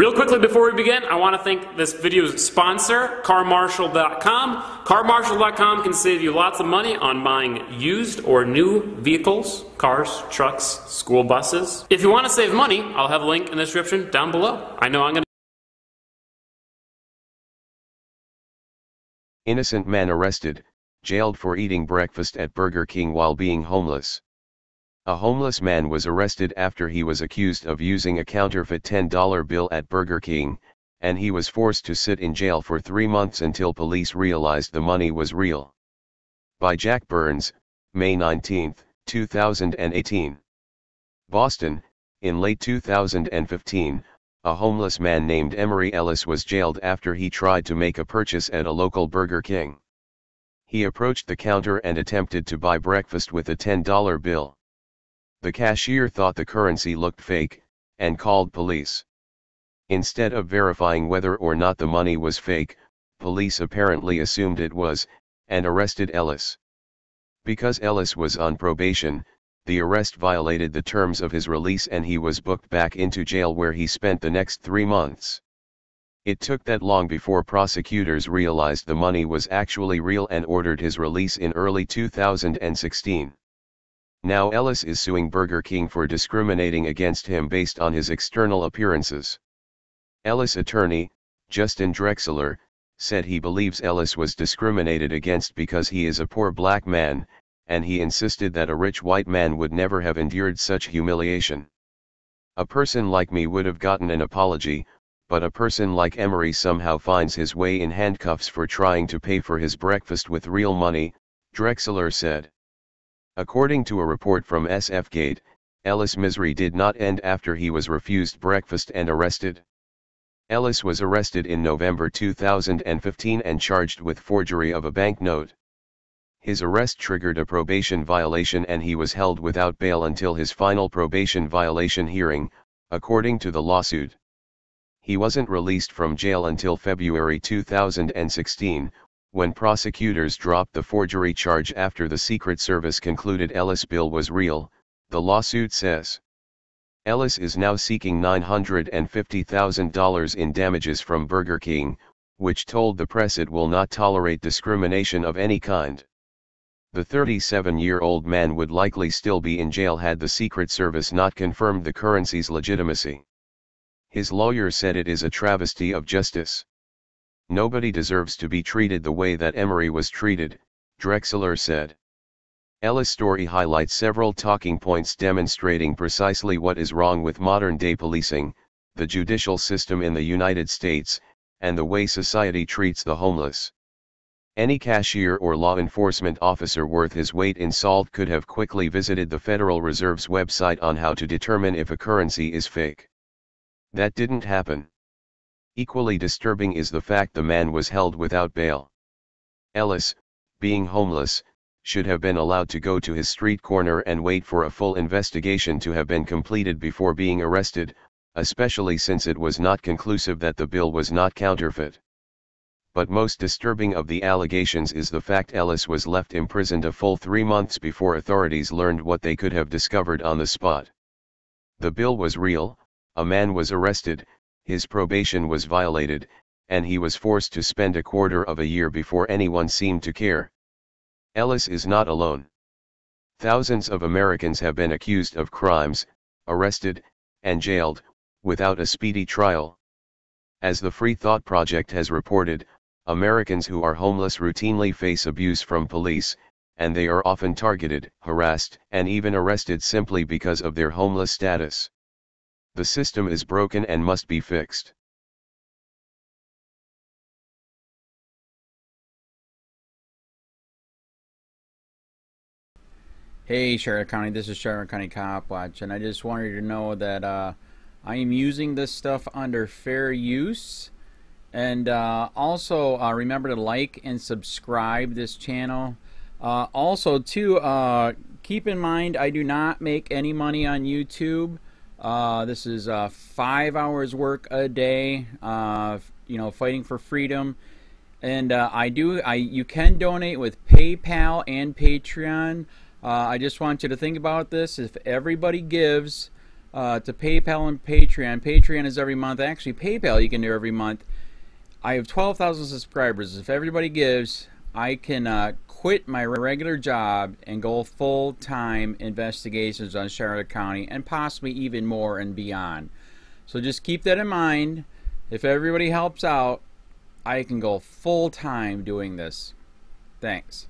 Real quickly before we begin, I want to thank this video's sponsor, CarMarshal.com. CarMarshal.com can save you lots of money on buying used or new vehicles, cars, trucks, school buses. If you want to save money, I'll have a link in the description down below. I know I'm going to Innocent man arrested, jailed for eating breakfast at Burger King while being homeless. A homeless man was arrested after he was accused of using a counterfeit $10 bill at Burger King, and he was forced to sit in jail for three months until police realized the money was real. By Jack Burns, May 19, 2018. Boston, in late 2015, a homeless man named Emery Ellis was jailed after he tried to make a purchase at a local Burger King. He approached the counter and attempted to buy breakfast with a $10 bill. The cashier thought the currency looked fake, and called police. Instead of verifying whether or not the money was fake, police apparently assumed it was, and arrested Ellis. Because Ellis was on probation, the arrest violated the terms of his release and he was booked back into jail where he spent the next three months. It took that long before prosecutors realized the money was actually real and ordered his release in early 2016. Now Ellis is suing Burger King for discriminating against him based on his external appearances. Ellis attorney, Justin Drexler, said he believes Ellis was discriminated against because he is a poor black man, and he insisted that a rich white man would never have endured such humiliation. A person like me would have gotten an apology, but a person like Emery somehow finds his way in handcuffs for trying to pay for his breakfast with real money, Drexler said. According to a report from SFGate, Ellis' misery did not end after he was refused breakfast and arrested. Ellis was arrested in November 2015 and charged with forgery of a banknote. His arrest triggered a probation violation and he was held without bail until his final probation violation hearing, according to the lawsuit. He wasn't released from jail until February 2016, when prosecutors dropped the forgery charge after the Secret Service concluded Ellis' bill was real, the lawsuit says. Ellis is now seeking $950,000 in damages from Burger King, which told the press it will not tolerate discrimination of any kind. The 37-year-old man would likely still be in jail had the Secret Service not confirmed the currency's legitimacy. His lawyer said it is a travesty of justice. Nobody deserves to be treated the way that Emery was treated, Drexler said. Ellis' story highlights several talking points demonstrating precisely what is wrong with modern-day policing, the judicial system in the United States, and the way society treats the homeless. Any cashier or law enforcement officer worth his weight in salt could have quickly visited the Federal Reserve's website on how to determine if a currency is fake. That didn't happen. Equally disturbing is the fact the man was held without bail. Ellis, being homeless, should have been allowed to go to his street corner and wait for a full investigation to have been completed before being arrested, especially since it was not conclusive that the bill was not counterfeit. But most disturbing of the allegations is the fact Ellis was left imprisoned a full three months before authorities learned what they could have discovered on the spot. The bill was real, a man was arrested, his probation was violated, and he was forced to spend a quarter of a year before anyone seemed to care. Ellis is not alone. Thousands of Americans have been accused of crimes, arrested, and jailed, without a speedy trial. As the Free Thought Project has reported, Americans who are homeless routinely face abuse from police, and they are often targeted, harassed, and even arrested simply because of their homeless status. The system is broken and must be fixed. Hey Charlotte County, this is Charlotte County Cop Watch, and I just wanted you to know that uh, I am using this stuff under fair use. And uh, also uh, remember to like and subscribe this channel. Uh, also, too, uh, keep in mind I do not make any money on YouTube. Uh, this is uh, five hours work a day. Uh, you know, fighting for freedom, and uh, I do. I you can donate with PayPal and Patreon. Uh, I just want you to think about this. If everybody gives uh, to PayPal and Patreon. Patreon is every month. Actually, PayPal you can do every month. I have 12,000 subscribers. If everybody gives, I can quit my regular job and go full time investigations on Charlotte County and possibly even more and beyond. So just keep that in mind. If everybody helps out, I can go full time doing this. Thanks.